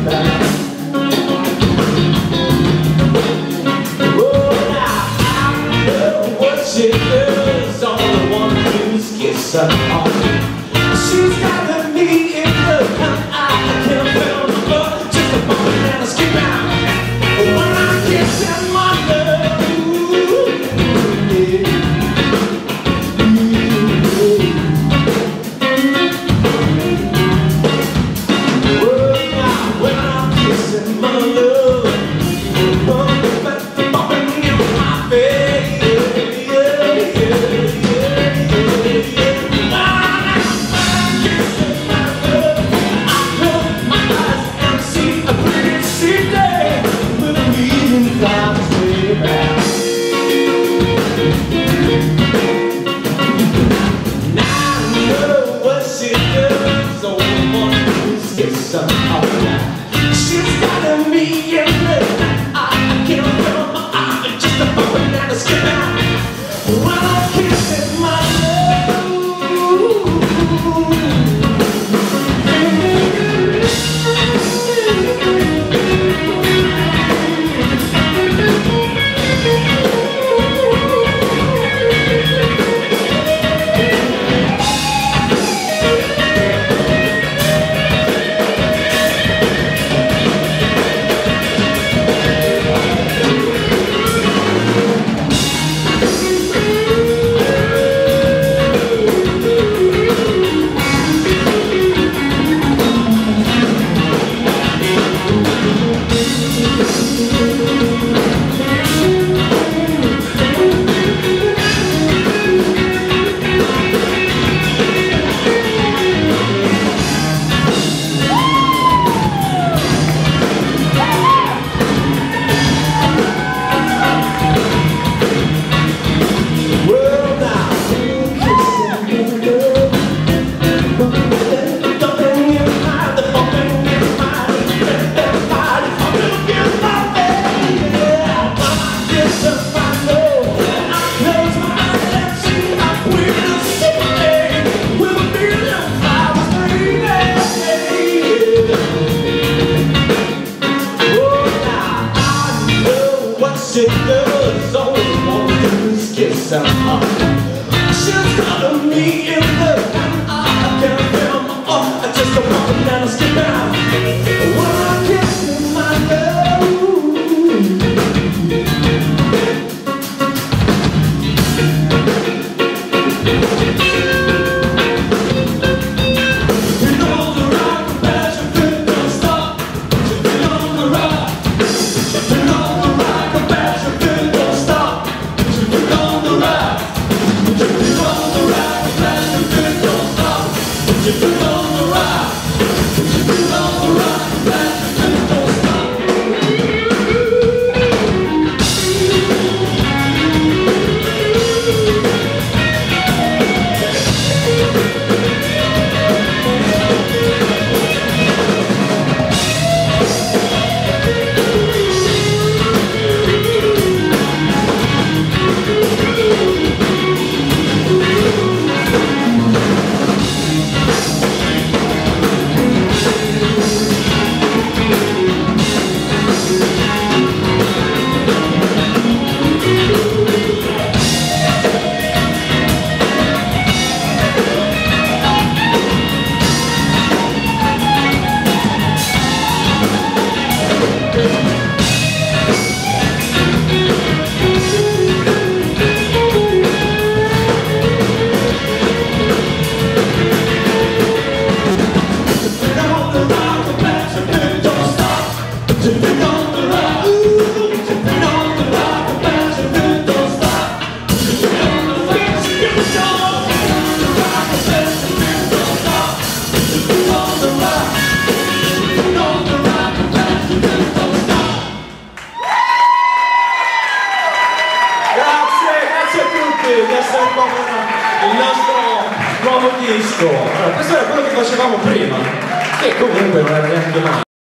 She is on the one who's kissing She's got Well, I Sinners always want to get some heart. She's got me in the I can't feel my heart. I just don't want to skip out. questo è un po' il nostro nuovo disco. Allora, questo era quello che facevamo prima, che comunque non era neanche male.